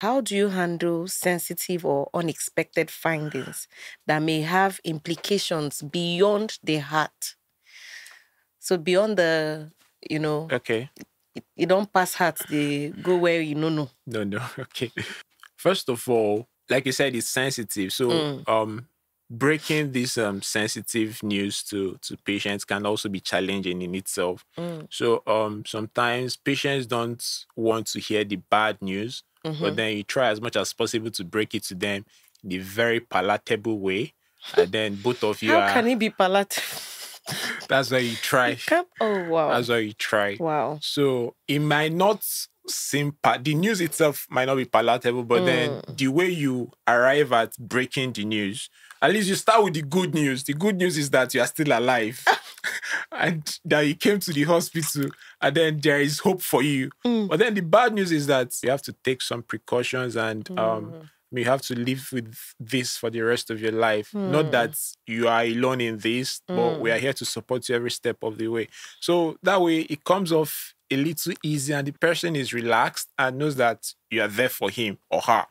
How do you handle sensitive or unexpected findings that may have implications beyond the heart? So beyond the, you know, Okay. you don't pass heart, they go where you know no. No, no. Okay. First of all, like you said, it's sensitive. So Mm. um breaking this um sensitive news to to patients can also be challenging in itself. Mm. So um sometimes patients don't want to hear the bad news, Mhm. but then you try as much as possible to break it to them in a very palatable way. And then both of you How are can it be palatable? that's why you try. Oh wow. That's why you try. wow. So it might not seem pa- the news itself might not be palatable, but then the way you arrive at breaking the news, at least you start with the good news. The good news is that you are still alive and that you came to the hospital and then there is hope for you. Mm. But then the bad news is that you have to take some precautions and um you have to live with this for the rest of your life. Not that you are alone in this, but we are here to support you every step of the way. So that way it comes off a little easy and the person is relaxed and knows that you are there for him or her.